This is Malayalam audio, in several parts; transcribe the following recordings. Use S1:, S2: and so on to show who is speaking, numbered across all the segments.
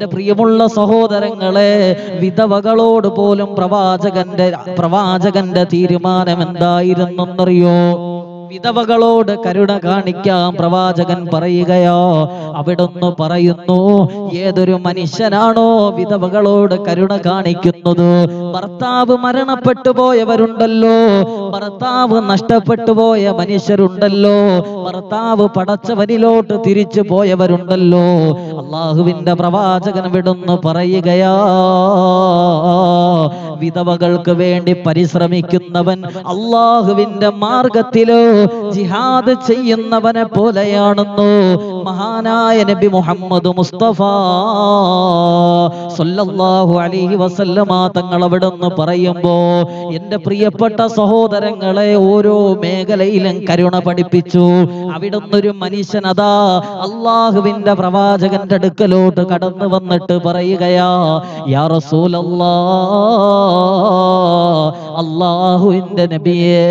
S1: എന്റെ പ്രിയമുള്ള സഹോദരങ്ങളെ വിധവകളോട് പോലും പ്രവാചകന്റെ പ്രവാചകന്റെ തീരുമാനം എന്തായിരുന്നെന്നറിയോ? വിധവകളോട് കരുണ കാണിക്കാം പ്രവാചകൻ പറയുകയോ അവിടുന്ന് പറയുന്നു ഏതൊരു മനുഷ്യനാണോ വിധവകളോട് കരുണ കാണിക്കുന്നത്? ഭർത്താവ് മരണപ്പെട്ടു പോയവരുണ്ടല്ലോ ഭർത്താവ് നഷ്ടപ്പെട്ടു പോയ മനുഷ്യരുണ്ടല്ലോ ഭർത്താവ് പടച്ചവനിലോട്ട് തിരിച്ചു പോയവരുണ്ടല്ലോ. അള്ളാഹുവിന്റെ പ്രവാചകൻ വിടുന്ന് പറയുകയാ വിധവകൾക്ക് വേണ്ടി പരിശ്രമിക്കുന്നവൻ അള്ളാഹുവിന്റെ മാർഗത്തിലോ ജിഹാദ് ചെയ്യുന്നവനെ പോലെയാണെന്നു. മഹാനായ നബി മുഹമ്മദ് മുസ്തഫ സല്ലല്ലാഹു അലൈഹി വസല്ലമ തങ്ങൾ അവിടുന്ന് പറയുമ്പോ എന്റെ പ്രിയപ്പെട്ട സഹോദരങ്ങളെ ഓരോ മേഖലയിലും കരുണ പഠിപ്പിച്ചു. അവിടുന്ന് ഒരു മനുഷ്യൻ അതാ അള്ളാഹുവിന്റെ പ്രവാചകന്റെ അടുക്കലോട്ട് കടന്നു വന്നിട്ട് പറയുകയാ യാ റസൂലല്ലാ അള്ളാഹുവിന്റെ നബിയേ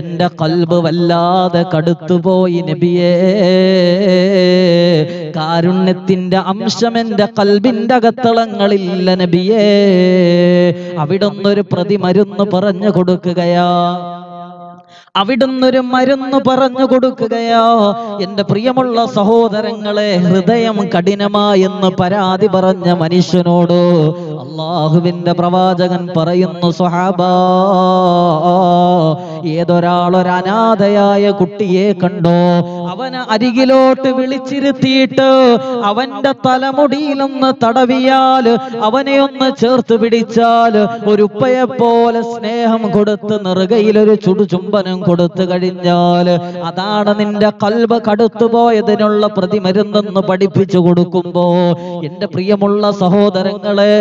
S1: എന്റെ കൽബ് വല്ലാതെ കടുത്തുപോയി നബിയേ കാരുണ്യത്തിന്റെ അംശം എന്റെ കൽബിന്റെ അകത്തളങ്ങളില്ല നബിയേ അവിടുന്നൊരു പ്രതിമരുന്ന് പറഞ്ഞു കൊടുക്കുകയാ. അവിടുന്ന് ഒരു മരുന്ന് പറഞ്ഞു കൊടുക്കുകയോ? എന്റെ പ്രിയമുള്ള സഹോദരങ്ങളെ ഹൃദയം കഠിനമായെന്ന് പരാതി പറഞ്ഞ മനുഷ്യനോട് അള്ളാഹുവിന്റെ പ്രവാചകൻ പറയുന്നു സ്വഹാബ ഏതൊരാളൊരനാഥയായ കുട്ടിയെ കണ്ടോ? അവന് അരികിലോട്ട് വിളിച്ചിരുത്തിയിട്ട് അവന്റെ തലമുടിയിലൊന്ന് തടവിയാൽ അവനെ ഒന്ന് ചേർത്ത് പിടിച്ചാൽ ഒരു ഉപ്പയെ പോലെ സ്നേഹം കൊടുത്ത് ഒരു ചുടുചുംബനം കൊടുത്തു കഴിഞ്ഞാൽ അതാണ് നിന്റെ കൽബ് കടുത്തുപോയതിനുള്ള പ്രതിമരുന്നെന്ന് പഠിപ്പിച്ചു കൊടുക്കുമ്പോ എന്റെ പ്രിയമുള്ള സഹോദരങ്ങളെ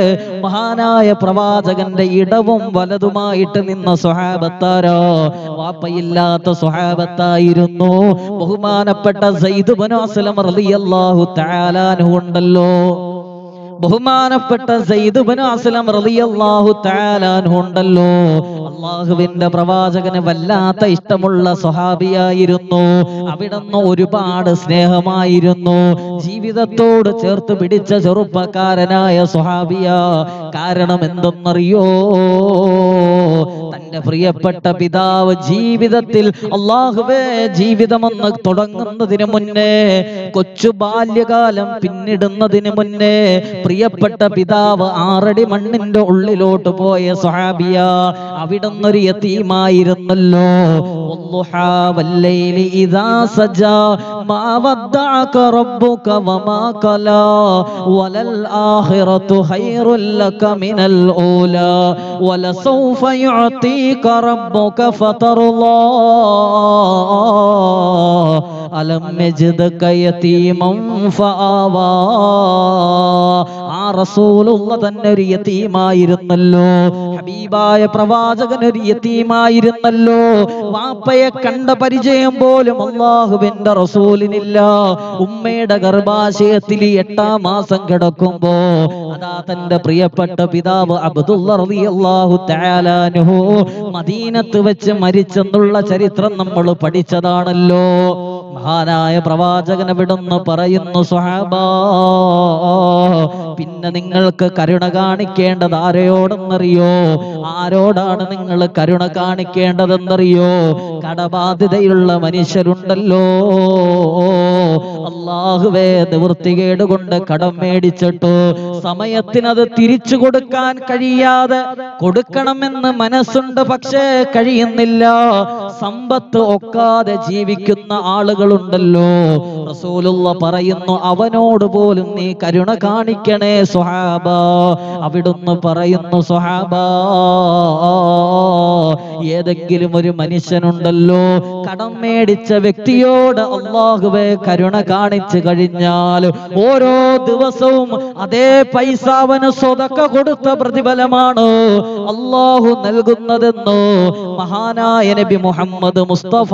S1: മഹാനായ പ്രവാചകന്റെ ഇടവും വലതുമായിട്ട് നിന്ന സ്വഹാബത്താരോ? വാപ്പയില്ലാത്ത സ്വഹാബത്തായിരുന്നു. ബഹുമാനപ്പെട്ട ബഹുമാനപ്പെട്ട ഉണ്ടല്ലോ അള്ളാഹുവിന്റെ പ്രവാചകന് വല്ലാത്ത ഇഷ്ടമുള്ള സ്വഹാബിയായിരുന്നു. അവിടുന്ന് ഒരുപാട് സ്നേഹമായിരുന്നു. ജീവിതത്തോട് ചേർത്ത് പിടിച്ച ചെറുപ്പക്കാരനായ സ്വഹാബിയ. കാരണം എന്തെന്നറിയോ? തന്റെ പ്രിയപ്പെട്ട പിതാവ് ജീവിതത്തിൽ അള്ളാഹുവേ ജീവിതമെന്ന് തുടങ്ങുന്നതിന് മുന്നേ കൊച്ചു ബാല്യകാലം പിന്നിടുന്നതിന് മുന്നേ പ്രിയപ്പെട്ട പിതാവ് ആറടി മണ്ണിന്റെ ഉള്ളിലോട്ട് പോയ സ്വഹാബിയ അവിടുന്നൊരു യതീമായിരുന്നല്ലോ والضحى والليل إذا سجى ما ودعك ربك وما قلى وللآخرة خير لك من الأولى ولسوف يعطيك ربك فترضى ألم يجدك يتيما فآوى ആ റസൂലുള്ള തന്നെ ഒരു യതീമായിരുന്നല്ലോ. ഹബീബായ പ്രവാചകൻ ഒരു യതീമായിരുന്നല്ലോ. വാപ്പയെ കണ്ട പരിചയം പോലും അള്ളാഹുവിന്റെ റസൂലിനില്ല. ഉമ്മയുടെ ഗർഭാശയത്തിൽ എട്ടാം മാസം കിടക്കുമ്പോ അതാ തന്റെ പ്രിയപ്പെട്ട പിതാവ് അബ്ദുല്ലാഹു തആല മദീനത്ത് വെച്ച് മരിച്ചെന്നുള്ള ചരിത്രം നമ്മൾ പഠിച്ചതാണല്ലോ. മഹാനായ പ്രവാചകനെ വിടുന്ന് പറയുന്നു സ്വഹാബാ പിന്നെ നിങ്ങൾക്ക് കരുണ കാണിക്കേണ്ടത് ആരെയോടെന്നറിയോ? ആരോടാണ് നിങ്ങൾ കരുണ കാണിക്കേണ്ടതെന്നറിയോ? കടബാധിതയുള്ള മനുഷ്യരുണ്ടല്ലോ. അള്ളാഹുവേ നിവൃത്തികേട് കൊണ്ട് കടം മേടിച്ചിട്ട് സമയത്തിനത് തിരിച്ചു കൊടുക്കാൻ കഴിയാതെ കൊടുക്കണമെന്ന് മനസ്സുണ്ട് പക്ഷേ കഴിയുന്നില്ല. സമ്പത്ത് ഒക്കാതെ ജീവിക്കുന്ന ആളുകളുണ്ടല്ലോ. റസൂലുള്ള പറയുന്നു അവനോട് പോലും നീ കരുണ കാണിക്കണേ. സ്വഹാബ അവിടുന്ന് പറയുന്നു സ്വഹാബ ഏതെങ്കിലും ഒരു മനുഷ്യനുണ്ടല്ലോ കടം മേടിച്ച വ്യക്തിയോട് അള്ളാഹുവെ കരുണ കാണിച്ചു കഴിഞ്ഞാൽ ഓരോ ദിവസവും അതേ പൈസ അവന് സ്വതക്ക കൊടുത്ത പ്രതിഫലമാണ് അള്ളാഹു നൽകുന്നതെന്നോ മഹാനായ നബി മുഹമ്മദ് മുസ്തഫ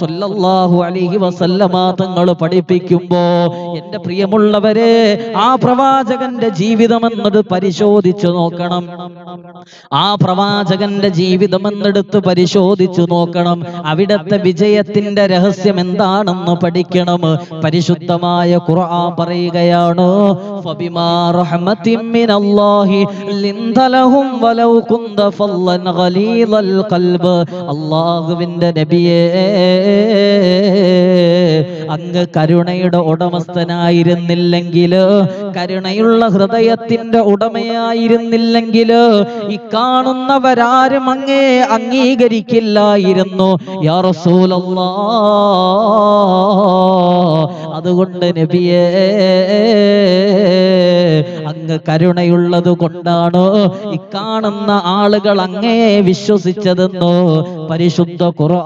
S1: സല്ലല്ലാഹു അലൈഹി വസല്ലമ തങ്ങൾ പഠിപ്പിക്കുമ്പോ എന്റെ പ്രിയമുള്ളവരെ ആ പ്രവാചകന്റെ ജീവിതം എന്നത് പരിശോധിച്ചു നോക്കണം. ആ പ്രവാചകന്റെ ജീവിതം എന്നെടുത്ത് പരിശോധിച്ചു നോക്കണം. അവിടത്തെ വിജയത്തിന്റെ രഹസ്യം എന്താണെന്ന് പഠിക്കണം. പരിശുദ്ധമായ ഖുർആൻ പറയുകയാണ് ഫബിമാ മിനല്ലാഹി വലൗ കുന്ത ഫല്ലൻ ഖൽബ്. നബിയേ അങ്ങ് കരുണയുടെ ഉടമസ്ഥനായിരുന്നില്ലെങ്കിൽ കരുണയുള്ള ഹൃദയത്തിന്റെ ഉടമയായിരുന്നില്ലെങ്കിൽ ഈ കാണുന്നവരാരും അങ്ങേ അംഗീകരിക്കില്ലായിരുന്നു. യാ അതുകൊണ്ട് നബിയേ അങ്ങ് കരുണയുള്ളത് കൊണ്ടാണ് ഈ കാണുന്ന ആളുകൾ അങ്ങേ വിശ്വസിച്ചതെന്നോ. പരിശുദ്ധ ഖുർആൻ.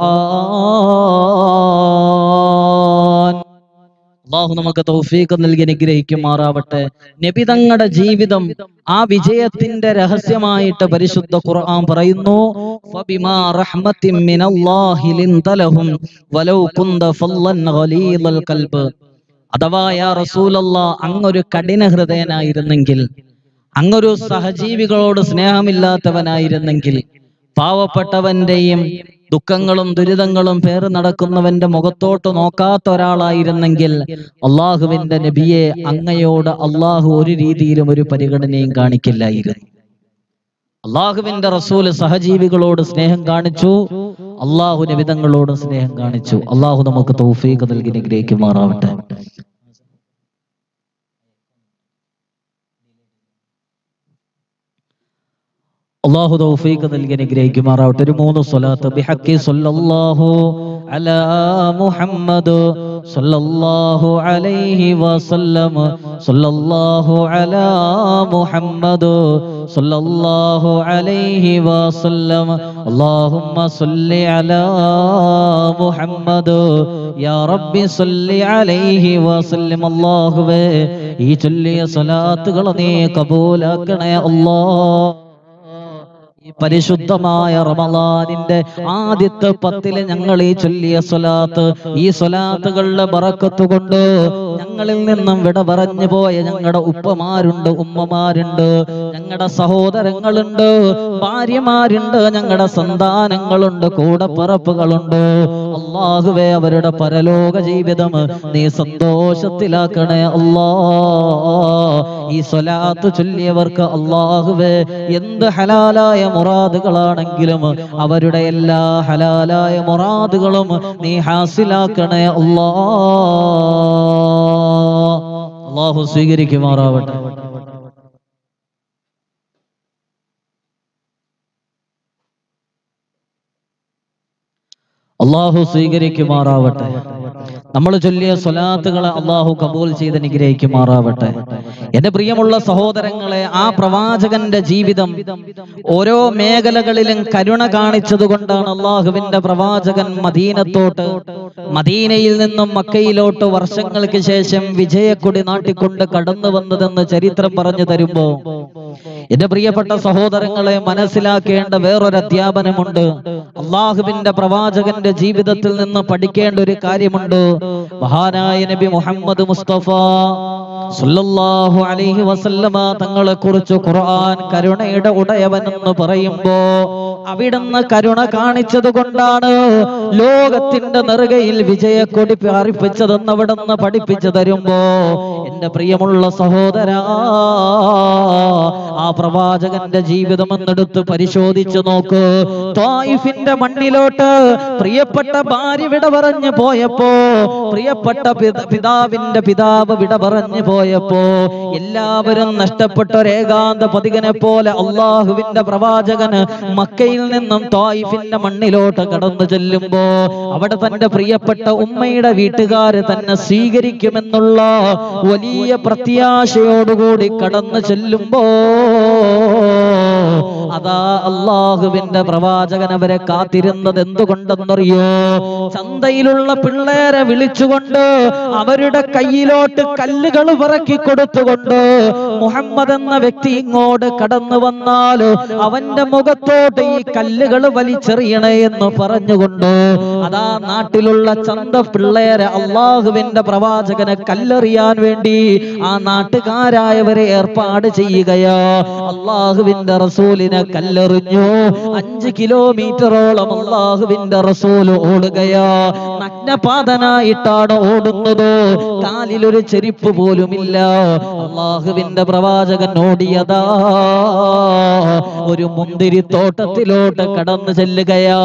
S1: അള്ളാഹു നമുക്ക് തൗഫീഖ് നൽകി അനുഗ്രഹിക്കുമാറാവട്ടെ. നബി തങ്ങളുടെ ജീവിതം ആ വിജയത്തിന്റെ രഹസ്യമായിട്ട് പരിശുദ്ധ ഖുർആൻ പറയുന്നു ഫബിമാ റഹ്മത്തിൻ മിനല്ലാഹി ലിൻതലഹും വലൗ കുന്ത ഫല്ലൻ ഗലീദൽ ഖൽബ് അഥവാ യാ റസൂലല്ലാ അങ്ങൊരു കഠിന ഹൃദയനായിരുന്നെങ്കിൽ അങ്ങൊരു സഹജീവികളോട് സ്നേഹമില്ലാത്തവനായിരുന്നെങ്കിൽ പാവപ്പെട്ടവന്റെയും ദുഃഖങ്ങളും ദുരിതങ്ങളും പേര് നടക്കുന്നവന്റെ മുഖത്തോട്ട് നോക്കാത്ത ഒരാളായിരുന്നെങ്കിൽ അള്ളാഹുവിന്റെ നബിയെ അങ്ങയോട് അള്ളാഹു ഒരു രീതിയിലും ഒരു പരിഗണനയും കാണിക്കില്ലായിരുന്നു. അള്ളാഹുവിന്റെ റസൂൽ സഹജീവികളോട് സ്നേഹം കാണിച്ചു അള്ളാഹു നബിതങ്ങളോട് സ്നേഹം കാണിച്ചു. അള്ളാഹു നമുക്ക് തൗഫീഖ് നൽകി നിഗ്രഹിക്കുമാറാവട്ടെ അള്ളാഹു തൗഫീഖ് നൽകി അനുഗ്രഹിക്കുമാറാവട്ടെ. ഒരു മൂന്ന് സ്വലാത്ത്. ബിഹക്കി സല്ലല്ലാഹു അലാ മുഹമ്മദ് സല്ലല്ലാഹു അലൈഹി വസല്ലം സല്ലല്ലാഹു അലാ മുഹമ്മദ് സല്ലല്ലാഹു അലൈഹി വസല്ലം. അല്ലാഹുമ്മ സല്ലി അലാ മുഹമ്മദ്. യാ റബ്ബി സല്ലി അലൈഹി വസല്ലം. അല്ലാഹുവേ ഈ ചൊല്ലിയ സ്വലാത്തുകൾ നീ കബൂലാക്കണേ അല്ലാഹ് പരിശുദ്ധമായ റമലാനിന്റെ ആദ്യത്തെ പത്തിൽ ഞങ്ങൾ ഈ ചൊല്ലിയ സ്വലാത്ത് ഈ സ്വലാത്തുകളുടെ ബറക്കത്ത് കൊണ്ട് ഞങ്ങളിൽ നിന്നും വിട പറഞ്ഞു പോയ ഞങ്ങളുടെ ഉപ്പമാരുണ്ട് ഉമ്മമാരുണ്ട് ഞങ്ങളുടെ സഹോദരങ്ങളുണ്ട് ഭാര്യമാരുണ്ട് ഞങ്ങളുടെ സന്താനങ്ങളുണ്ട് കൂടപ്പിറപ്പുകളുണ്ട്. അള്ളാഹുവേ അവരുടെ പരലോക ജീവിതം നീ സന്തോഷത്തിലാക്കണേ അല്ലാ. ഈ സ്വലാത്ത് ചൊല്ലിയവർക്ക് അള്ളാഹുവേ എന്ത് ഹലാലായ മുറാദുകളാണെങ്കിലും അവരുടെ എല്ലാ ഹലാലായ മുറാദുകളും നീ ഹാസിലാക്കണേ അല്ലാ. അള്ളാഹു സ്വീകരിക്കുമാറാവട്ടെ. അള്ളാഹു സ്വീകരിക്കുമാറാവട്ടെ. നമ്മൾ ചൊല്ലിയ സ്വലാത്തുകളെ അള്ളാഹു കബൂൽ ചെയ്ത് അനുഗ്രഹിക്കുമാറാവട്ടെ. എന്റെ പ്രിയമുള്ള സഹോദരങ്ങളെ ആ പ്രവാചകന്റെ ജീവിതം ഓരോ മേഖലകളിലും കരുണ കാണിച്ചത് കൊണ്ടാണ് അള്ളാഹുവിന്റെ പ്രവാചകൻ മദീനത്തോട്ട് മദീനയിൽ നിന്നും മക്കയിലോട്ട് വർഷങ്ങൾക്ക് ശേഷം വിജയക്കൊടി നാട്ടിക്കൊണ്ട് കടന്നു വന്നതെന്ന് ചരിത്രം പറഞ്ഞു തരുമ്പോ എന്റെ പ്രിയപ്പെട്ട സഹോദരങ്ങളെ മനസ്സിലാക്കേണ്ട വേറൊരു അധ്യാപനമുണ്ട്. അള്ളാഹുവിന്റെ പ്രവാചകന്റെ ജീവിതത്തിൽ നിന്ന് പഠിക്കേണ്ട ഒരു കാര്യമുണ്ട്. മഹാനായ നബി മുഹമ്മദ് മുസ്തഫ സല്ലല്ലാഹു അലൈഹി വസല്ലമ തങ്ങളെ കുറിച്ച് ഖുർആൻ കരുണയുടെ ഉടയവൻ എന്ന് പറയുമ്പോ അവിടുന്ന് കരുണ കാണിച്ചത് കൊണ്ടാണ് ലോകത്തിന്റെ നെറുകയിൽ വിജയക്കൊടി പാറിപ്പിച്ചതെന്ന് അവിടുന്ന് പഠിപ്പിച്ചു തരുമ്പോ എന്റെ പ്രിയമുള്ള സഹോദര ആ പ്രവാചകന്റെ ജീവിതം എന്നെടുത്ത് പരിശോധിച്ചു നോക്ക്. തായിഫിന്റെ മണ്ണിലോട്ട് പ്രിയപ്പെട്ട ഭാര്യ വിട പറഞ്ഞു പോയപ്പോ പ്രിയപ്പെട്ട പിതാവിന്റെ പിതാവ് വിട പറഞ്ഞു പോയപ്പോ എല്ലാവരും നഷ്ടപ്പെട്ട ഏകാന്ത പതികനെ പോലെ അള്ളാഹുവിന്റെ പ്രവാചകന് മക്കയിൽ നിന്നും തായിഫിന്റെ മണ്ണിലോട്ട് കടന്നു ചെല്ലുമ്പോ അവിടെ തന്റെ പ്രിയപ്പെട്ട ഉമ്മയുടെ വീട്ടുകാര് തന്നെ സ്വീകരിക്കുമെന്നുള്ള വലിയ വലിയ പ്രത്യാശയോടുകൂടി കടന്നു ചെല്ലുമ്പോ അതാ അള്ളാഹുവിന്റെ പ്രവാചകൻ അവരെ കാത്തിരുന്നത് എന്തുകൊണ്ടെന്നറിയോ? ചന്തയിലുള്ള പിള്ളേരെ വിളിച്ചുകൊണ്ട് അവരുടെ കയ്യിലോട്ട് കല്ലുകൾ പറക്കി കൊടുത്തുകൊണ്ട് മുഹമ്മദ് എന്ന വ്യക്തി ഇങ്ങോട്ട് കടന്നു വന്നാൽ അവന്റെ മുഖത്തോട്ട് ഈ കല്ലുകൾ വലിച്ചെറിയണേ എന്ന് പറഞ്ഞുകൊണ്ട് അതാ നാട്ടിലുള്ള ചന്ത പിള്ളേരെ അള്ളാഹുവിന്റെ പ്രവാചകനെ കല്ലെറിയാൻ വേണ്ടി ആ നാട്ടുകാരായവരെ ഏർപ്പാട് ചെയ്യുകയോ. അള്ളാഹുവിന്റെ റസൂലിനെ കല്ലെറിഞ്ഞു. അഞ്ച് കിലോമീറ്ററോളം അള്ളാഹുവിന്റെ റസൂൽ ഓടുകയോ. നഗ്നപാതനായിട്ടാണ് ഓടുന്നത്. കാലിലൊരു ചെരിപ്പ് പോലുമില്ല. അള്ളാഹുവിന്റെ പ്രവാചകൻ ഓടിയതാ. ഒരു മുന്തിരി തോട്ടത്തിലോട്ട് കടന്നു ചെല്ലുകയാ.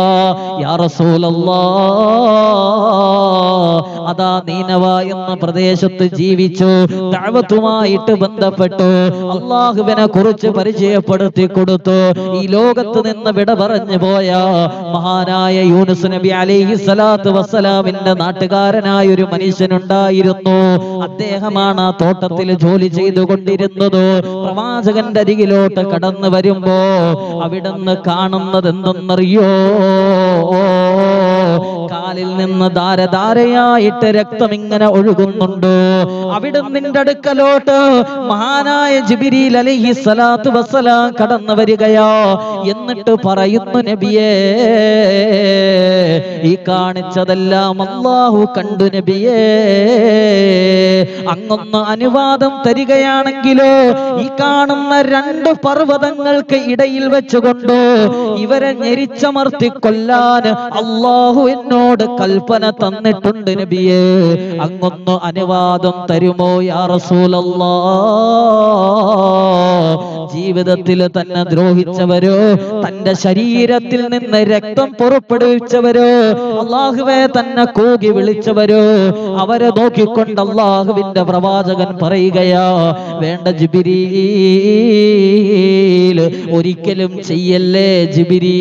S1: യാ റസൂലല്ലാ. അതാ നീനവ എന്ന പ്രദേശത്ത് ജീവിച്ചു. ദഅവത്തുമായിട്ട് ബന്ധപ്പെട്ട്. അള്ളാഹുവിനെ കുറിച്ച് പരിചയപ്പെടുത്തി കൊടുത്തു. ഈ ലോകത്ത് നിന്ന് വിട പറഞ്ഞു പോയ മഹാനായ യൂനുസ് നബി അലൈഹി സ്വലാത്തു വസ്സലാമിന്റെ നാട്ടുകാരനായ ഒരു മനുഷ്യനുണ്ടായിരുന്നു. അദ്ദേഹമാണ് ആ തോട്ടത്തിൽ ജോലി ചെയ്തുകൊണ്ടിരുന്നത്. പ്രവാചകന്റെ അരികിലോട്ട് കടന്നു വരുമ്പോ അവിടുന്ന് കാണുന്നത് എന്തെന്നറിയോ? കാലിൽ നിന്ന് ധാരധാരയായിട്ട് രക്തം ഇങ്ങനെ ഒഴുകുന്നുണ്ട്. അവിടുന്നിന്റെ അടുക്കലോട്ട് മഹാനായ ജിബിരിൽ അലഹി സലാത്തു വസ്സലാം കടന്നു വരികയോ. എന്നിട്ട് പറയുന്നു നബിയേ ഈ കാണിച്ചതെല്ലാം അള്ളാഹു കണ്ടു നബിയേ. അങ്ങൊന്ന് അനുവാദം തരികയാണെങ്കിലോ ഈ കാണുന്ന രണ്ട് പർവതങ്ങൾക്ക് ഇടയിൽ വെച്ചുകൊണ്ട് ഇവരെ ഞെരിച്ചമർത്തി കൊല്ലാൻ അള്ളാഹു എന്നോട് കൽപ്പന തന്നിട്ടുണ്ട് നബിയേ. അങ്ങൊന്ന് അനുവാദം തരുമോ യാ ജീവിതത്തിൽ തന്നെ ദ്രോഹിച്ചവരോ തന്റെ ശരീരത്തിൽ നിന്ന് രക്തം പുറപ്പെടുവിച്ചവരോ അള്ളാഹുവെ തന്നെ കൂകി വിളിച്ചവരോ അവരെ നോക്കിക്കൊണ്ട് അള്ളാഹുവിന്റെ പ്രവാചകൻ പറയുകയാ വേണ്ട ജിബിരി ഒരിക്കലും ചെയ്യല്ലേ ജിബിരി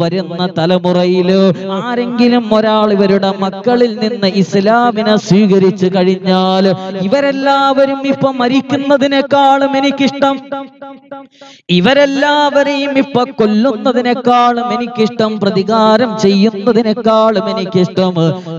S1: വരുന്ന തലമുറയിലോ ആരെങ്കിലും ഒരാൾ ഇവരുടെ മക്കളിൽ നിന്ന് ഇസ്ലാമിനെ സ്വീകരിച്ചു കഴിഞ്ഞാൽ ഇവരെല്ലാവരും ഇപ്പൊ മരിക്കുന്നതിനേക്കാളും എനിക്കിഷ്ടം. ഇവരെല്ലാവരെയും ഇപ്പൊ കൊല്ലുന്നതിനേക്കാളും എനിക്കിഷ്ടം. പ്രതികാരം ചെയ്യുന്നതിനേക്കാളും എനിക്കിഷ്ടം.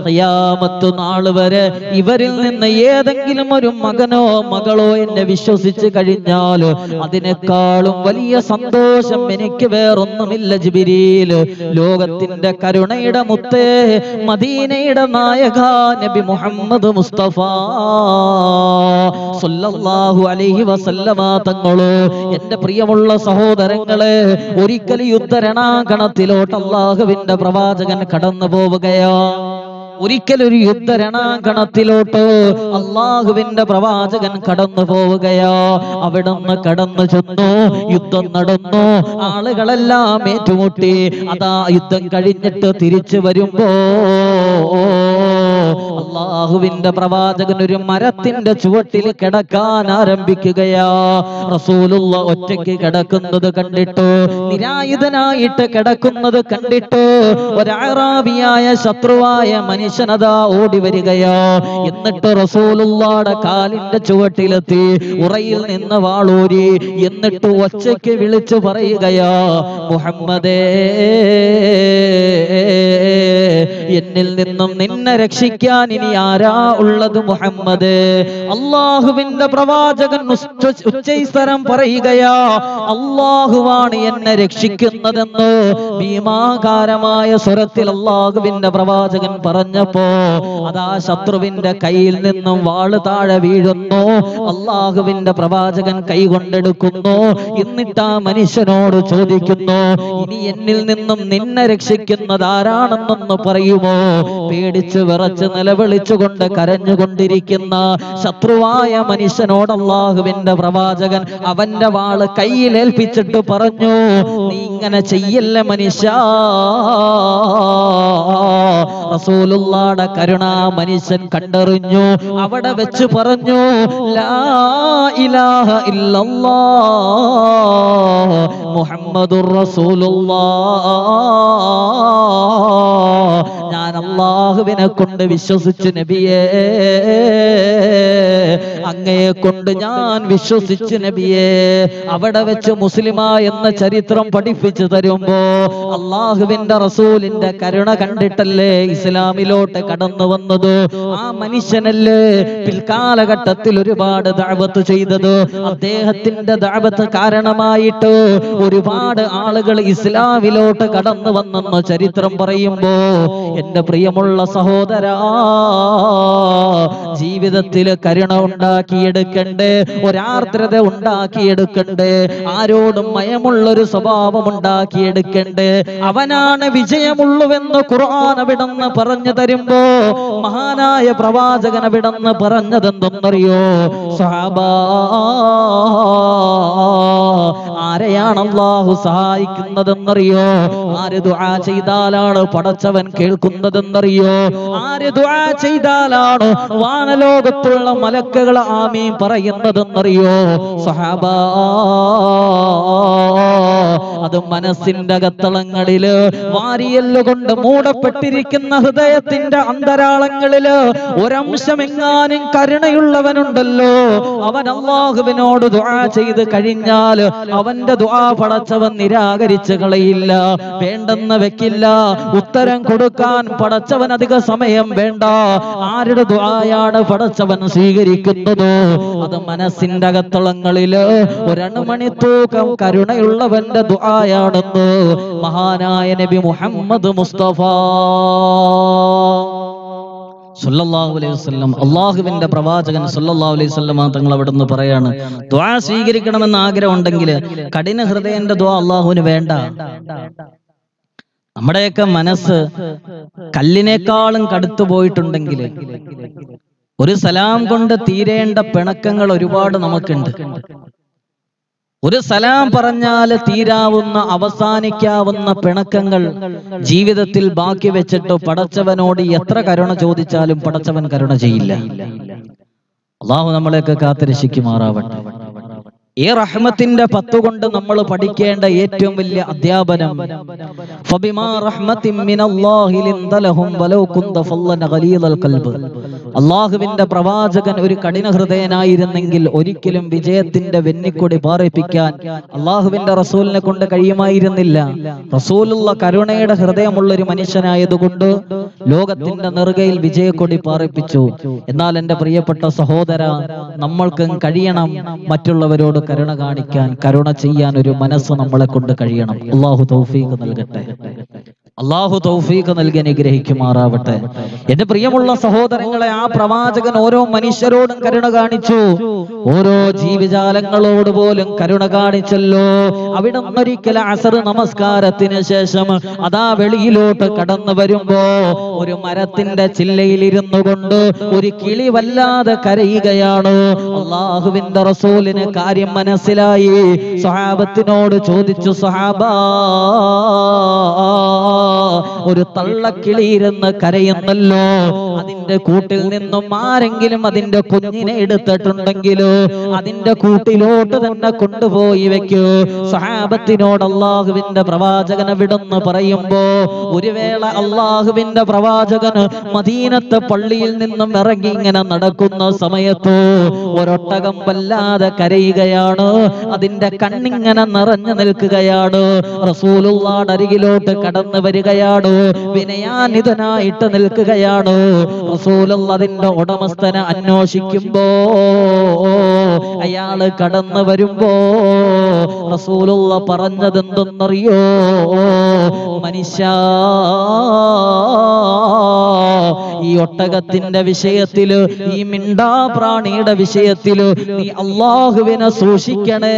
S1: ഖിയാമത്ത് നാൾ വരെ ഇവരിൽ നിന്ന് ഏതെങ്കിലും ഒരു മകനോ മകളോ എന്നെ വിശ്വസിച്ച് കഴിഞ്ഞാൽ അതിനേക്കാളും വലിയ സന്തോഷം എനിക്ക് വേറൊന്നുമില്ല ജിബിരിയിൽ. ലോകത്തിന്റെ കരുണയുടെ മുത്തേ മദീനയുടെ നായക നബി മുഹമ്മദ് മുസ്തഫ സല്ലല്ലാഹു അലൈഹി വസല്ലമ തങ്ങളോ എന്റെ പ്രിയമുള്ള സഹോദരങ്ങളെ ഒരിക്കൽ യുദ്ധരണാങ്കണത്തിലോട്ട് അള്ളാഹുവിന്റെ പ്രവാചകൻ കടന്നു പോവുകയോ ഒരിക്കലൊരു യുദ്ധരണാങ്കണത്തിലോട്ട് അള്ളാഹുവിന്റെ പ്രവാചകൻ കടന്നു പോവുകയോ. അവിടുന്ന് കടന്നു ചെന്നു യുദ്ധം നടന്നു. ആളുകളെല്ലാം ഏറ്റുമുട്ടി അതാ യുദ്ധം കഴിഞ്ഞിട്ട് തിരിച്ചു വരുമ്പോ അള്ളാഹുവിന്റെ പ്രവാചകൻ ഒരു മരത്തിന്റെ ചുവട്ടിൽ കിടക്കാൻ ആരംഭിക്കുകയാ. റസൂലുള്ള ഒറ്റയ്ക്ക് കിടക്കുന്നത് കണ്ടിട്ട് നിരായുധനായിട്ട് കിടക്കുന്നത് കണ്ടിട്ട് ഒരാറാവിയായ ശത്രുവായ മനുഷ്യനതാ ഓടി വരികയോ. എന്നിട്ട് റസൂലുള്ളാടെ കാലിന്റെ ചുവട്ടിലെത്തി ഉറയിൽ നിന്ന് വാളൂരി എന്നിട്ട് ഒച്ചയ്ക്ക് വിളിച്ചു പറയുകയോ മുഹമ്മദേ എന്നിൽ നിന്നും നിന്നെ രക്ഷിക്കാൻ ഇനി ആരാ ഉള്ളത് മുഹമ്മദ്? അള്ളാഹുവിന്റെ പ്രവാചകൻ ഉച്ചൈസ്വരം പറയുകയാ അള്ളാഹുവാണ് എന്നെ രക്ഷിക്കുന്നതെന്ന് ഭീമാകാരമായ സ്വരത്തിൽ അള്ളാഹുവിന്റെ പ്രവാചകൻ പറഞ്ഞപ്പോ അതാ ശത്രുവിന്റെ കയ്യിൽ നിന്നും വാൾ താഴെ വീഴുന്നു. അള്ളാഹുവിന്റെ പ്രവാചകൻ കൈ കൊണ്ടെടുക്കുന്നു. എന്നിട്ട് ആ മനുഷ്യനോട് ചോദിക്കുന്നു ഇനി എന്നിൽ നിന്നും നിന്നെ രക്ഷിക്കുന്നത് ആരാണെന്നൊന്ന് പറയുമോ പേടിച്ച് വിറച്ച് നിലവിളിച്ചുകൊണ്ട് കരഞ്ഞുകൊണ്ടിരിക്കുന്ന ശത്രുവായ മനുഷ്യനോട് അള്ളാഹുവിന്റെ പ്രവാചകൻ അവന്റെ വാൾ കയ്യിലേൽപ്പിച്ചിട്ട് പറഞ്ഞു നീ ഇങ്ങനെ ചെയ്യല്ല മനുഷ്യ? റസൂലുള്ളാടെ കരുണ മനുഷ്യൻ കണ്ടറിഞ്ഞു അവിടെ വെച്ച് പറഞ്ഞു ലാ ഇലാഹ മുഹമ്മദുർ റസൂലുള്ളാ ഞാൻ അള്ളാഹുവിനെ കൊണ്ട് വിശ്വസിച്ചു നബിയേ. അങ്ങയെ കൊണ്ട് ഞാൻ വിശ്വസിച്ച് നബിയെ അവിടെ വെച്ച് മുസ്ലിമ എന്ന ചരിത്രം പഠിപ്പിച്ചു തരുമ്പോ അള്ളാഹുവിന്റെ റസൂലിന്റെ കരുണ കണ്ടിട്ടല്ലേ ഇസ്ലാമിലോട്ട് കടന്നു വന്നത്? ആ മനുഷ്യനല്ലേ പിൽക്കാലഘട്ടത്തിൽ ഒരുപാട് ദഅവത്ത് ചെയ്തത്? അദ്ദേഹത്തിന്റെ ദഅവത്ത് കാരണമായിട്ട് ഒരുപാട് ആളുകൾ ഇസ്ലാമിലോട്ട് കടന്നു വന്നെന്ന് ചരിത്രം പറയുമ്പോ എന്റെ പ്രിയമുള്ള സഹോദരാ ജീവിതത്തിൽ കരുണ ഉണ്ടാക്കിയെടുക്കണ്ടേ. ഒരാർദ്രത ഉണ്ടാക്കിയെടുക്കണ്ടേ. ആരോടും മയമുള്ളൊരു സ്വഭാവം ഉണ്ടാക്കിയെടുക്കണ്ടേ. അവനാണ് വിജയമുള്ളുവെന്ന് ഖുർആൻ അവിടെന്ന് പറഞ്ഞു തരുമ്പോ മഹാനായ പ്രവാചകൻ അവിടെന്ന് പറഞ്ഞതെന്തെന്നറിയോ? സഹാബാ ആരെയാണ് അള്ളാഹു സഹായിക്കുന്നതെന്നറിയോ? ആര് ദുആ ചെയ്താലാണ് പടച്ചവൻ കേൾക്കുന്നതെന്നറിയോ? ആര് ദുആ ചെയ്താലാണ് വാനലോകത്തുള്ള മലക്കുകൾ ആമീൻ പറയുന്നതെന്നറിയോ? സഹാബ അത് മനസ്സിന്റെ അകത്തളങ്ങളിൽ വാരിയല്ലുകൊണ്ട് മൂടപ്പെട്ടിരിക്കുന്ന ഹൃദയത്തിന്റെ അന്തരാളങ്ങളിൽ ഒരംശമെങ്ങാനും കരുണയുള്ളവനുണ്ടല്ലോ. അവൻ അള്ളാഹുവിനോട് ദുആ ചെയ്ത് കഴിഞ്ഞാൽ അവന്റെ ദുആ പടച്ചവൻ നിരാകരിച്ച് കളയില്ല. വേണ്ടെന്ന് വെക്കില്ല. ഉത്തരം കൊടുക്കാൻ പടച്ചവൻ അധിക സമയം വേണ്ട. ആരുടെ ദുആയാണ് പടച്ചവൻ സ്വീകരിക്കുന്നത് അത് മനസ്സിന്റെ അകത്തളങ്ങളിൽ ഒരണുമണി തൂക്കം കരുണയുള്ളവന്റെ ദുആയാണെന്ന്? മഹാനായ നബി മുഹമ്മദ് മുസ്തഫ സല്ലല്ലാഹു അലൈഹി വസല്ലം. അള്ളാഹുവിന്റെ പ്രവാചകൻ സല്ലല്ലാഹു അലൈഹി വസല്ലം തങ്ങൾ അവിടെ നിന്ന് പറയാണ് ദ്വാ സ്വീകരിക്കണമെന്ന് ആഗ്രഹം ഉണ്ടെങ്കിൽ കഠിന ഹൃദയന്റെ ദ്വാ അള്ളാഹുവിന് വേണ്ട. നമ്മുടെയൊക്കെ മനസ്സ് കല്ലിനേക്കാളും കടുത്തു പോയിട്ടുണ്ടെങ്കിൽ ഒരു സലാം കൊണ്ട് തീരേണ്ട പിണക്കങ്ങൾ ഒരുപാട് നമുക്കുണ്ട്. ഒരു സലാം പറഞ്ഞാൽ തീരാവുന്ന അവസാനിക്കാവുന്ന പിണക്കങ്ങൾ ജീവിതത്തിൽ ബാക്കി വെച്ചിട്ട് പടച്ചവനോട് എത്ര കരുണ ചോദിച്ചാലും പടച്ചവൻ കരുണ ചെയ്യില്ല. അള്ളാഹു നമ്മളെയൊക്കെ കാത്തിരക്ഷിക്കുമാറാവട്ടെ. ഈ റഹ്മത്തിന്റെ പത്തു കൊണ്ട് നമ്മൾ പഠിക്കേണ്ട ഏറ്റവും വലിയ അധ്യാപനം ഫബിമാ വലൗ കുന്ത ഫല്ലന ഖൽബ് അള്ളാഹുവിന്റെ പ്രവാചകൻ ഒരു കഠിന ഹൃദയനായിരുന്നെങ്കിൽ ഒരിക്കലും വിജയത്തിന്റെ വെന്നിക്കൊടി പാറിപ്പിക്കാൻ അള്ളാഹുവിന്റെ റസൂലിനെ കൊണ്ട് കഴിയുമായിരുന്നില്ല. റസൂലുള്ള കരുണയുടെ ഹൃദയമുള്ള ഒരു മനുഷ്യനായതുകൊണ്ട് ലോകത്തിന്റെ നെറുകയിൽ വിജയക്കൊടി പാറിപ്പിച്ചു. എന്നാൽ എന്റെ പ്രിയപ്പെട്ട സഹോദര നമ്മൾക്കും കഴിയണം മറ്റുള്ളവരോട് കരുണ കാണിക്കാൻ കരുണ ചെയ്യാൻ ഒരു മനസ്സ് നമ്മളെ കൊണ്ട് കഴിയണം. അള്ളാഹു തൗഫീഖ് നൽകട്ടെ. അള്ളാഹു തൗഫീഖ് നൽകി അനുഗ്രഹിക്കുമാറാവട്ടെ. എന്റെ പ്രിയമുള്ള സഹോദരങ്ങളെ ആ പ്രവാചകൻ ഓരോ മനുഷ്യരോടും കരുണ കാണിച്ചു. ഓരോ ജീവിജാലങ്ങളോട് പോലും കരുണ കാണിച്ചല്ലോ. അവിടെ ഒരിക്കൽ അസർ നമസ്കാരത്തിന് ശേഷം അതാ വെളിയിലോട്ട് കടന്നു വരുമ്പോ ഒരു മരത്തിന്റെ ചില്ലയിൽ ഇരുന്നു കൊണ്ട് ഒരു കിളി വല്ലാതെ കരയുകയാണ്. അള്ളാഹുവിന്റെ റസൂലിന് കാര്യം മനസ്സിലായി. സ്വഹാബത്തിനോട് ചോദിച്ചു സ്വഹാബാ ഒരു തള്ളക്കിളിയിരുന്ന് കരയുന്നല്ലോ. അതിന്റെ കൂട്ടിൽ നിന്നും ആരെങ്കിലും അതിന്റെ കുഞ്ഞിനെ എടുത്തിട്ടുണ്ടെങ്കിലോ അതിന്റെ കൂട്ടിലോട്ട് തന്നെ കൊണ്ടുപോയി വെക്കൂ. സഹാബത്തിനോട് അള്ളാഹുവിന്റെ പ്രവാചകനെ വിടുന്നു പറയുമ്പോ ഒരു വേള അള്ളാഹുവിന്റെ പ്രവാചകന് മദീനത്തെ പള്ളിയിൽ നിന്നും ഇറങ്ങി ഇങ്ങനെ നടക്കുന്ന സമയത്ത് ഒരൊട്ടകം വല്ലാതെ കരയുകയാണ്. അതിന്റെ കണ്ണിങ്ങനെ നിറഞ്ഞു നിൽക്കുകയാണ്. റസൂലുള്ളാടെ അരികിലോട്ട് കടന്നു വരികയാണ്? വിനയാനിതനായിട്ട് നിൽക്കുകയാണ്? റസൂലുള്ളതിന്റെ ഉടമസ്ഥനെ അന്വേഷിക്കുമ്പോ അയാൾ കടന്നു വരുമ്പോ റസൂലുള്ള പറഞ്ഞത് എന്തെന്നറിയോ മനുഷ്യ ഈ ഒട്ടകത്തിന്റെ വിഷയത്തിൽ ഈ മിണ്ടാ പ്രാണിയുടെ വിഷയത്തിൽ നീ അള്ളാഹുവിനെ സൂക്ഷിക്കണേ.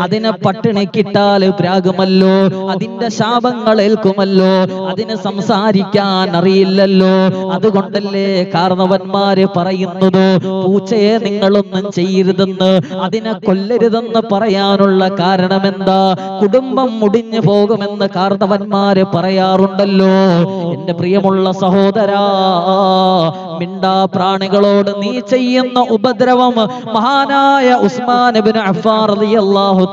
S1: അതിനെ പട്ടിണിക്കിട്ടാൽ പ്രാകുമല്ലോ അതിന്റെ ശാപങ്ങൾ ഏൽക്കുമല്ലോ അതിന് സംസാരിക്കാൻ അറിയില്ലല്ലോ. അതുകൊണ്ടല്ലേ കാരണവന്മാര് പറയുന്നത്? പൂച്ചയെ നിങ്ങളൊന്നും ചെയ്യരുതെന്ന് അതിനെ കൊല്ലരുതെന്ന് പറയാനുള്ള കാരണം എന്താ കുടുംബം മുടിഞ്ഞു പോകുമെന്ന് കാരണവന്മാര് പറയാറുണ്ടല്ലോ. എന്റെ പ്രിയമുള്ള സഹോദരാ മിണ്ടാ പ്രാണികളോട് നീ ചെയ്യുന്ന ഉപദ്രവം മഹാനായ ഉസ്മാൻ അഫ്ഫാൻ റളിയല്ലാഹു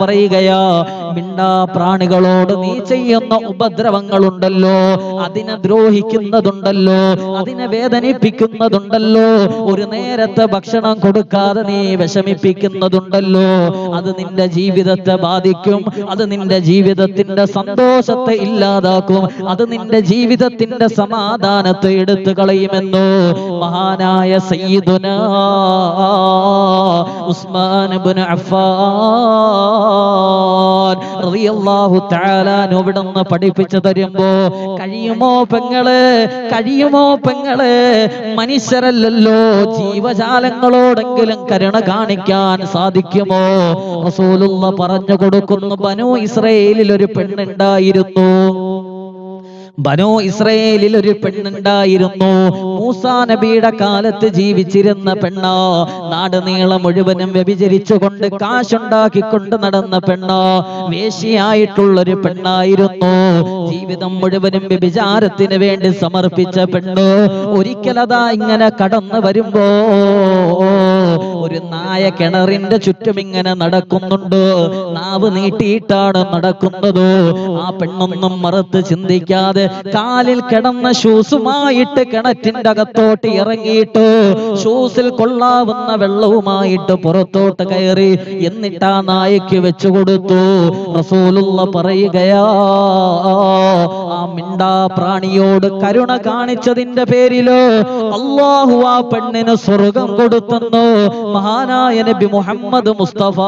S1: പറയുകയാ മിണ്ടാ പ്രാണികളോട് നീ ചെയ്യുന്ന ഉപദ്രവങ്ങളുണ്ടല്ലോ അതിനെ ദ്രോഹിക്കുന്നതുണ്ടല്ലോ അതിനെ വേദനിപ്പിക്കുന്നതുണ്ടല്ലോ ഒരു നേരത്തെ ഭക്ഷണം കൊടുക്കാതെ നീ വിഷമിപ്പിക്കുന്നതുണ്ടല്ലോ അത് നിന്റെ ജീവിതത്തെ ബാധിക്കും അത് നിന്റെ ജീവിതത്തിന്റെ സന്തോഷത്തെ ഇല്ലാതാക്കും അത് നിന്റെ ജീവിതത്തിന്റെ സമാധാനത്തെ എടുത്തു കളയുമെന്നോ മഹാനായ സയ്യിദുന ഉസ്മാൻ ഇബ്നു അഫ്ഫാൻ റളിയല്ലാഹു തആല അവിടുന്ന് പഠിപ്പിച്ചു തരുമ്പോ കഴിയുമോ പെങ്ങളെ? കഴിയുമോ പെങ്ങളെ? മനുഷ്യരല്ലല്ലോ ജീവജാലങ്ങളോടെങ്കിലും കരുണ കാണിക്കാൻ സാധിക്കുമോ? റസൂലുള്ള പറഞ്ഞു കൊടുക്കുന്നു ബനു ഇസ്രയേലിൽ ഒരു പെണ്ണുണ്ടായിരുന്നു. ബനോ ഇസ്രയേലിൽ ഒരു പെണ്ണുണ്ടായിരുന്നു. മൂസാ നബിയുടെ കാലത്ത് ജീവിച്ചിരുന്ന പെണ്ണ. നാട് നീളം മുഴുവനും വ്യഭിചരിച്ചുകൊണ്ട് കാശുണ്ടാക്കിക്കൊണ്ട് നടന്ന പെണ്ണ. വേശിയായിട്ടുള്ളൊരു പെണ്ണായിരുന്നു. ജീവിതം മുഴുവനും വ്യഭിചാരത്തിന് വേണ്ടി സമർപ്പിച്ച പെണ്ണ്. ഒരിക്കലതാ ഇങ്ങനെ കടന്നു വരുമ്പോ ഒരു നായ കിണറിന്റെ ചുറ്റും ഇങ്ങനെ നടക്കുന്നുണ്ട്. നാവ് നീട്ടിയിട്ടാണ് നടക്കുന്നത്. ആ പെണ്ണൊന്നും മറുത്ത് ചിന്തിക്കാതെ കാലിൽ കിടന്ന ഷൂസുമായിട്ട് കിണറ്റിന്റെ അകത്തോട്ട് ഇറങ്ങിയിട്ട് ഷൂസിൽ കൊള്ളാവുന്ന വെള്ളവുമായിട്ട് പുറത്തോട്ട് കയറി എന്നിട്ട് ആ നായക്ക് വെച്ചു കൊടുത്തു. റസൂലുള്ള പറയുകയാ ആ മിണ്ടാ പ്രാണിയോട് കരുണ കാണിച്ചതിന്റെ പേരിൽ അള്ളാഹു ആ പെണ്ണിന് സ്വർഗം കൊടുത്തെന്നു. മഹാനായ നബി മുഹമ്മദ് മുസ്തഫ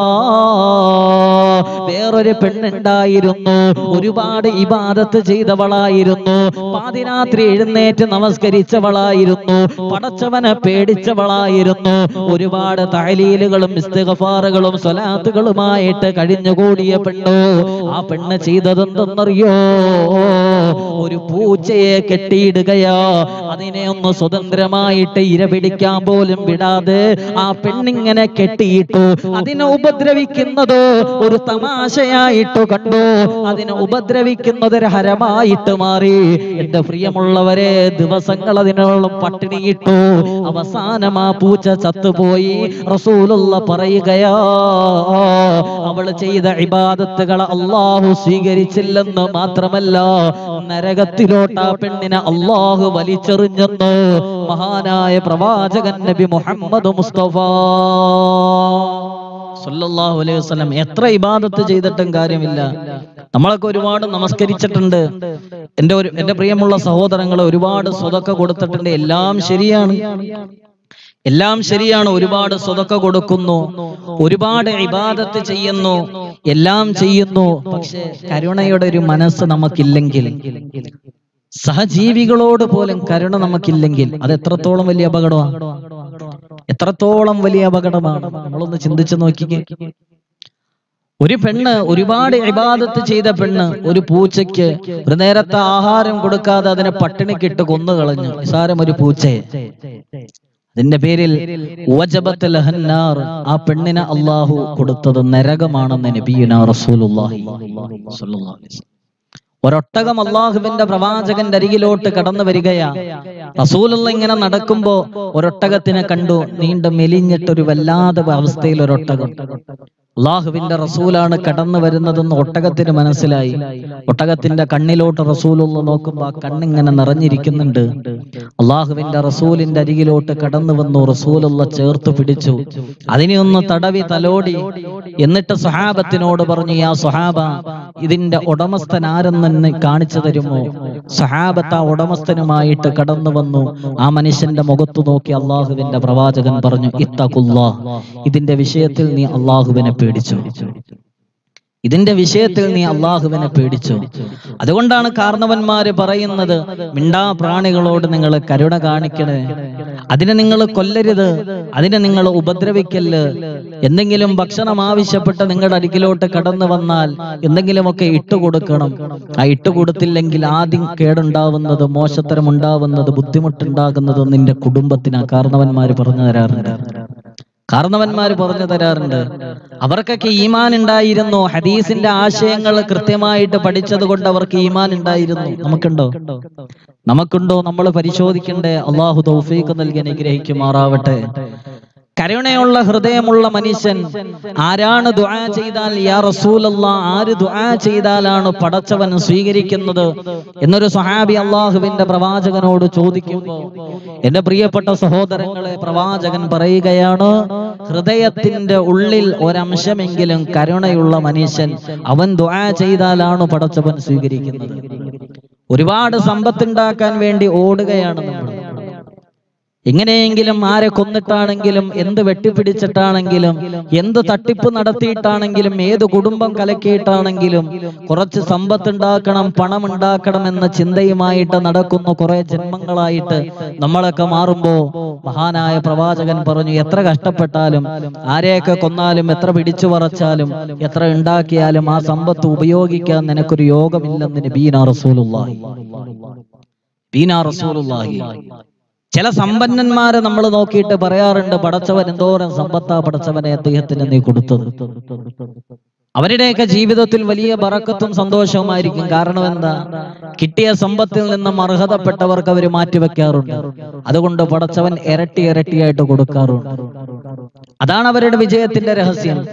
S1: വേറൊരു പെണ്ണുണ്ടായിരുന്നു. ഒരുപാട് ഇബാദത്ത് ചെയ്തവളായിരുന്നു. പാതിരാത്രി എഴുന്നേറ്റ് നമസ്കരിച്ചവളായിരുന്നു. പടച്ചവനെ പേടിച്ചവളായിരുന്നു. ഒരുപാട് തഹലീലുകളും ഇസ്തഗഫാറുകളും സ്വലാത്തുകളുമായിട്ട് കഴിഞ്ഞുകൂടിയ പെണ്ണു ആ പെണ്ണ് ചെയ്തതെന്തെന്നറിയോ? ഒരു പൂച്ചയെ കെട്ടിയിടുകയോ. അതിനെ ഒന്ന് സ്വതന്ത്രമായിട്ട് ഇര പിടിക്കാൻ പോലും വിടാതെ ആ പെണ്ണിങ്ങനെ കെട്ടിയിട്ടു. അതിനെ ഉപദ്രവിക്കുന്നത് ഒരു തമാശയായിട്ട് കണ്ടു. അതിനെ ഉപദ്രവിക്കുന്നത് ഒരു ഹരമായിട്ട് മാറി. എന്റെ പ്രിയമുള്ളവരെ ദിവസങ്ങൾ അതിനോളം പട്ടിണിയിട്ടു. അവസാനം ആ പൂച്ച ചത്തുപോയി. റസൂലുള്ള പറയുകയാ അവൾ ചെയ്ത ഇബാദത്തുകൾ അള്ളാഹു സ്വീകരിച്ചില്ലെന്ന് മാത്രമല്ല നരകത്തിലോട്ട് ആ പെണ്ണിനെ അള്ളാഹു വലിച്ചെറിഞ്ഞെന്ന്. മഹാനായ പ്രവാചകൻ നബി മുഹമ്മദ് മുസ്തഫ സല്ലല്ലാഹു അലൈഹി വസല്ലം. എത്ര ഇബാദത്ത് ചെയ്തിട്ടും കാര്യമില്ല. നമ്മളൊക്കെ ഒരുപാട് നമസ്കരിച്ചിട്ടുണ്ട്. എന്റെ ഒരു എന്റെ പ്രിയമുള്ള സഹോദരങ്ങൾ ഒരുപാട് സ്വതൊക്കെ കൊടുത്തിട്ടുണ്ട്. എല്ലാം ശരിയാണ്. എല്ലാം ശരിയാണ്. ഒരുപാട് സ്വതൊക്കെ കൊടുക്കുന്നു. ഒരുപാട് ഇബാദത്ത് ചെയ്യുന്നു. എല്ലാം ചെയ്യുന്നു. പക്ഷെ കരുണയുടെ ഒരു മനസ്സ് നമുക്കില്ലെങ്കിൽ സഹജീവികളോട് പോലും കരുണ നമുക്കില്ലെങ്കിൽ അത് എത്രത്തോളം വലിയ അപകടമാണ് എത്രത്തോളം വലിയ അപകടമാണ് നമ്മളൊന്ന് ചിന്തിച്ചു നോക്കിക്കേ. ഒരു പെണ്ണ് ഒരുപാട് ഇബാദത്ത് ചെയ്ത പെണ്ണ് ഒരു പൂച്ചയ്ക്ക് ഒരു നേരത്തെ ആഹാരം കൊടുക്കാതെ അതിനെ പട്ടിണിക്കിട്ട് കൊന്നു കളഞ്ഞു. നിസാരം ഒരു പൂച്ചയെ. അതിന്റെ പേരിൽ ആ പെണ്ണിനെ അള്ളാഹു കൊടുത്തത് നരകമാണെന്ന് റസൂലുള്ളാഹി. ഒരൊട്ടകം അള്ളാഹുവിന്റെ പ്രവാചകന്റെ അരികിലോട്ട് കടന്നു വരികയാ. റസൂലുള്ള ഇങ്ങനെ നടക്കുമ്പോ ഒരൊട്ടകത്തിനെ കണ്ടു. നീണ്ട മെലിഞ്ഞിട്ടൊരു വല്ലാതെ അവസ്ഥയിൽ ഒരൊട്ടകം അള്ളാഹുവിന്റെ റസൂലാണ് കടന്നു വരുന്നതെന്ന് ഒട്ടകത്തിന് മനസ്സിലായി. ഒട്ടകത്തിന്റെ കണ്ണിലോട്ട് റസൂലുള്ള നോക്കുമ്പോ ആ കണ്ണിങ്ങനെ നിറഞ്ഞിരിക്കുന്നുണ്ട്. അള്ളാഹുവിന്റെ റസൂലിന്റെ അരികിലോട്ട് കടന്നു വന്നു റസൂലുള്ള ചേർത്ത് പിടിച്ചു. അതിനെ ഒന്ന് തടവി തലോടി. എന്നിട്ട് സ്വഹാബത്തിനോട് പറഞ്ഞു യാ സ്വഹാബ ഇതിന്റെ ഉടമസ്ഥൻ ആരെന്ന് കാണിച്ചു തരുമോ? സുഹാബത്ത് ആ ഉടമസ്ഥനുമായിട്ട് കടന്നു വന്നു. ആ മനുഷ്യന്റെ മുഖത്ത് നോക്കി അള്ളാഹുവിന്റെ പ്രവാചകൻ പറഞ്ഞു ഇത്തകുല്ലാ ഇതിന്റെ വിഷയത്തിൽ നീ അള്ളാഹുവിനെ പേടിച്ചു. ഇതിന്റെ വിഷയത്തിൽ നീ അള്ളാഹുവിനെ പേടിച്ചു. അതുകൊണ്ടാണ് കാരണവന്മാര് പറയുന്നത് മിണ്ടാ പ്രാണികളോട് നിങ്ങൾ കരുണ കാണിക്കണേ. അതിനെ നിങ്ങൾ കൊല്ലരുത് അതിനെ നിങ്ങൾ ഉപദ്രവിക്കല്ല്. എന്തെങ്കിലും ഭക്ഷണം ആവശ്യപ്പെട്ട് നിങ്ങളുടെ അരികിലോട്ട് കടന്നു വന്നാൽ എന്തെങ്കിലുമൊക്കെ ഇട്ടുകൊടുക്കണം ആ ഇട്ടുകൊടുത്തില്ലെങ്കിൽ ആദ്യം കേടുണ്ടാവുന്നത് മോശത്തരം ഉണ്ടാവുന്നത് ബുദ്ധിമുട്ടുണ്ടാകുന്നത് നിന്റെ കുടുംബത്തിനാ. കാരണവന്മാര് പറഞ്ഞു തരാറുണ്ട്. കാരണവന്മാര് പറഞ്ഞു തരാറുണ്ട്. അവർക്കൊക്കെ ഈമാൻ ഉണ്ടായിരുന്നു. ഹദീസിന്റെ ആശയങ്ങൾ കൃത്യമായിട്ട് പഠിച്ചത് കൊണ്ട് അവർക്ക് ഈമാൻ ഉണ്ടായിരുന്നു. നമുക്കുണ്ടോ? നമുക്കുണ്ടോ? നമ്മൾ പരിശോധിക്കണ്ടേ? അള്ളാഹു തൗഫീഖ് നൽകി അനുഗ്രഹിക്കുമാറാവട്ടെ. കരുണയുള്ള ഹൃദയമുള്ള മനുഷ്യൻ ആരാണ് ദുആ ചെയ്താൽ? യാ റസൂലല്ല ആര് ദുആ ചെയ്താലാണ് പടച്ചവൻ സ്വീകരിക്കുന്നത്? എന്നൊരു സ്വഹാബി അള്ളാഹുവിന്റെ പ്രവാചകനോട് ചോദിക്കുമ്പോൾ എന്റെ പ്രിയപ്പെട്ട സഹോദരങ്ങളെ പ്രവാചകൻ പറയുകയാണ് ഹൃദയത്തിന്റെ ഉള്ളിൽ ഒരംശമെങ്കിലും കരുണയുള്ള മനുഷ്യൻ അവൻ ദുആ ചെയ്താലാണ് പടച്ചവൻ സ്വീകരിക്കുന്നത്. ഒരുപാട് സമ്പത്തുണ്ടാക്കാൻ വേണ്ടി ഓടുകയാണ് എങ്ങനെയെങ്കിലും ആരെ കൊന്നിട്ടാണെങ്കിലും എന്ത് വെട്ടിപ്പിടിച്ചിട്ടാണെങ്കിലും എന്ത് തട്ടിപ്പ് നടത്തിയിട്ടാണെങ്കിലും ഏത് കുടുംബം കലക്കിയിട്ടാണെങ്കിലും കുറച്ച് സമ്പത്ത് ഉണ്ടാക്കണം പണം ഉണ്ടാക്കണം എന്ന ചിന്തയുമായിട്ട് നടക്കുന്ന കുറെ ജന്മങ്ങളായിട്ട്. നമ്മളൊക്കെ മാറുമ്പോ മഹാനായ പ്രവാചകൻ പറഞ്ഞു എത്ര കഷ്ടപ്പെട്ടാലും ആരെയൊക്കെ കൊന്നാലും എത്ര പിടിച്ചു പറച്ചാലും എത്ര ഉണ്ടാക്കിയാലും ആ സമ്പത്ത് ഉപയോഗിക്കാൻ നിനക്കൊരു യോഗമില്ലെന്ന് നബീന റസൂലുള്ളാഹി. ബീന റസൂലുള്ളാഹി. ചില സമ്പന്നന്മാരെ നമ്മൾ നോക്കിയിട്ട് പറയാറുണ്ട് പടച്ചവൻ എന്തോരം സമ്പത്താ പടച്ചവനെ അദ്ദേഹത്തിന് നീ കൊടുത്തത്? അവരുടെയൊക്കെ ജീവിതത്തിൽ വലിയ ബറക്കത്തും സന്തോഷവുമായിരിക്കും. കാരണം എന്താ? കിട്ടിയ സമ്പത്തിൽ നിന്നും അർഹതപ്പെട്ടവർക്ക് അവർ മാറ്റിവെക്കാറുണ്ട് അതുകൊണ്ട് പടച്ചവൻ ഇരട്ടി ഇരട്ടിയായിട്ട് കൊടുക്കാറുണ്ട്. അതാണ് അവരുടെ വിജയത്തിന്റെ രഹസ്യം.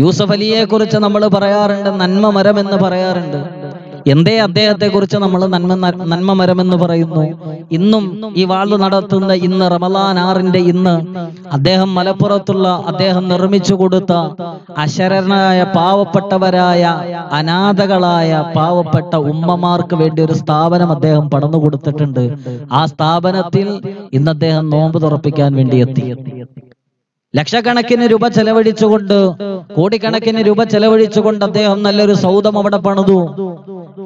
S1: യൂസഫ് അലിയെ കുറിച്ച് നമ്മൾ പറയാറുണ്ട് നന്മ മരം എന്ന് പറയാറുണ്ട്. എന്തേ അദ്ദേഹത്തെ കുറിച്ച് നമ്മൾ നന്മ നന്മ എന്ന് പറയുന്നു? ഇന്നും ഈ വാൾ നടത്തുന്ന ഇന്ന് റമലാൻ ആറിന്റെ ഇന്ന് അദ്ദേഹം മലപ്പുറത്തുള്ള അദ്ദേഹം നിർമ്മിച്ചു കൊടുത്ത അശരനായ പാവപ്പെട്ടവരായ അനാഥകളായ പാവപ്പെട്ട ഉമ്മമാർക്ക് വേണ്ടി ഒരു സ്ഥാപനം അദ്ദേഹം പടന്നു കൊടുത്തിട്ടുണ്ട്. ആ സ്ഥാപനത്തിൽ ഇന്ന് അദ്ദേഹം നോമ്പ് തുറപ്പിക്കാൻ വേണ്ടി എത്തി. ലക്ഷക്കണക്കിന് രൂപ ചെലവഴിച്ചുകൊണ്ട് കോടിക്കണക്കിന് രൂപ ചെലവഴിച്ചുകൊണ്ട് അദ്ദേഹം നല്ലൊരു സൗദം അവിടെ പണിതു.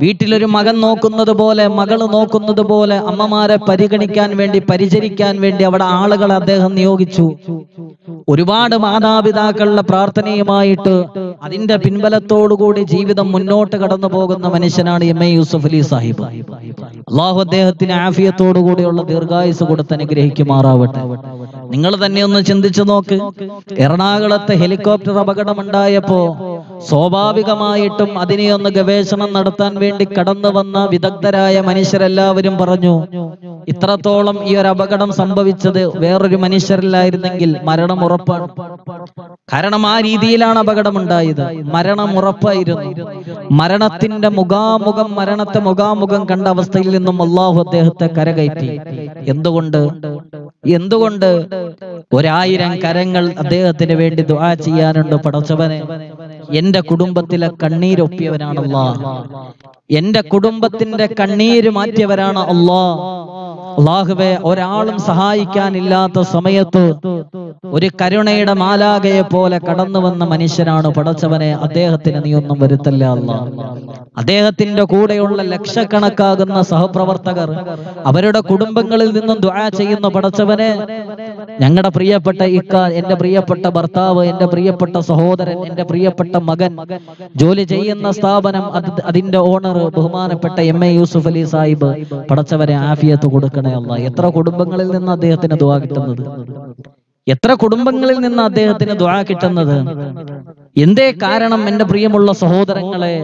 S1: വീട്ടിലൊരു മകൻ നോക്കുന്നത് പോലെ മകൾ നോക്കുന്നത് പോലെ അമ്മമാരെ പരിഗണിക്കാൻ വേണ്ടി പരിചരിക്കാൻ വേണ്ടി അവിടെ ആളുകളെ അദ്ദേഹം നിയോഗിച്ചു. ഒരുപാട് മാതാപിതാക്കളുടെ പ്രാർത്ഥനയുമായിട്ട് അതിന്റെ പിൻബലത്തോടുകൂടി ജീവിതം മുന്നോട്ട് കടന്നു പോകുന്ന മനുഷ്യനാണ് എം എ യൂസഫ് അലി സാഹിബ്. അള്ളാഹു അദ്ദേഹത്തിന് ആഫിയത്തോടുകൂടിയുള്ള ദീർഘായുസ് കൊടുത്ത് അനുഗ്രഹിക്കുമാറാവട്ടെ. നിങ്ങൾ തന്നെ ഒന്ന് ചിന്തിച്ചു നോക്ക് എറണാകുളത്ത് ഹെലികോപ്റ്റർ അപകടമുണ്ടായപ്പോ സ്വാഭാവികമായിട്ടും അതിനെ ഒന്ന് ഗവേഷണം നടത്താൻ വേണ്ടി കടന്നു വന്ന വിദഗ്ധരായ മനുഷ്യരെല്ലാവരും പറഞ്ഞു ഇത്രത്തോളം ഈ ഒരു അപകടം സംഭവിച്ചത് വേറൊരു മനുഷ്യരിലായിരുന്നെങ്കിൽ മരണം ഉറപ്പാണ്. കാരണം ആ രീതിയിലാണ് അപകടമുണ്ടായത്. മരണം ഉറപ്പായിരുന്നു. മരണത്തിന്റെ മുഖാമുഖം മരണത്തെ മുഖാമുഖം കണ്ട അവസ്ഥയിൽ നിന്നും അള്ളാഹു അദ്ദേഹത്തെ കരകയറ്റി. എന്തുകൊണ്ട്? എന്തുകൊണ്ട്? ഒരായിരം കരങ്ങൾ അദ്ദേഹത്തിന് വേണ്ടി ദുആ ചെയ്യാനുണ്ട് പടച്ചവനെ. എന്റെ കുടുംബത്തിലെ കണ്ണീരൊപ്പിയവനാണ് അള്ളാ എന്റെ കുടുംബത്തിന്റെ കണ്ണീര് മാറ്റിയവരാണ് അള്ളാ അള്ളാഹുവെ ഒരാളും സഹായിക്കാനില്ലാത്ത സമയത്ത് ഒരു കരുണയുടെ മാലാകയെ പോലെ കടന്നു വന്ന മനുഷ്യനാണ് പടച്ചവനെ. അദ്ദേഹത്തിന് നീ ഒന്നും വരുത്തല്ല അല്ല അദ്ദേഹത്തിന്റെ കൂടെയുള്ള ലക്ഷക്കണക്കാകുന്ന സഹപ്രവർത്തകർ അവരുടെ കുടുംബങ്ങളിൽ നിന്നും ദുആ ചെയ്യുന്ന പടച്ചവനെ ഞങ്ങളുടെ പ്രിയപ്പെട്ട ഇക്ക എന്റെ പ്രിയപ്പെട്ട ഭർത്താവ് എന്റെ പ്രിയപ്പെട്ട സഹോദരൻ എന്റെ പ്രിയപ്പെട്ട മകൻ ജോലി ചെയ്യുന്ന സ്ഥാപനം അത് അതിന്റെ ഓണർ ബഹുമാനപ്പെട്ട എം എ യൂസുഫ് അലി സാഹിബ് പടച്ചവരെ ആഫിയത്ത് കൊടുക്കണേ അല്ല എത്ര കുടുംബങ്ങളിൽ നിന്ന് അദ്ദേഹത്തിന് ദുവാ കിട്ടുന്നത്? എത്ര കുടുംബങ്ങളിൽ നിന്ന് അദ്ദേഹത്തിന് ദുആ കിട്ടുന്നത്? എന്തേ കാരണം എന്റെ പ്രിയമുള്ള സഹോദരങ്ങളെ?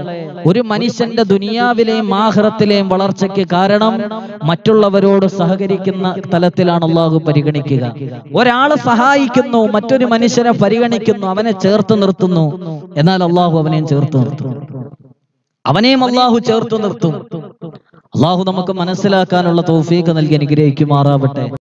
S1: ഒരു മനുഷ്യന്റെ ദുനിയാവിലെയും ആഹ്റത്തിലെയും വളർച്ചയ്ക്ക് കാരണം മറ്റുള്ളവരോട് സഹകരിക്കുന്ന തലത്തിലാണ് അള്ളാഹു പരിഗണിക്കുക. ഒരാളെ സഹായിക്കുന്നു മറ്റൊരു മനുഷ്യനെ പരിഗണിക്കുന്നു അവനെ ചേർത്ത് നിർത്തുന്നു. എന്നാൽ അള്ളാഹു അവനെയും ചേർത്ത് നിർത്തും. അവനെയും അള്ളാഹു ചേർത്ത് നിർത്തും. അള്ളാഹു നമുക്ക് മനസ്സിലാക്കാനുള്ള തൗഫീഖ് നൽകി അനുഗ്രഹിക്കുമാറാവട്ടെ.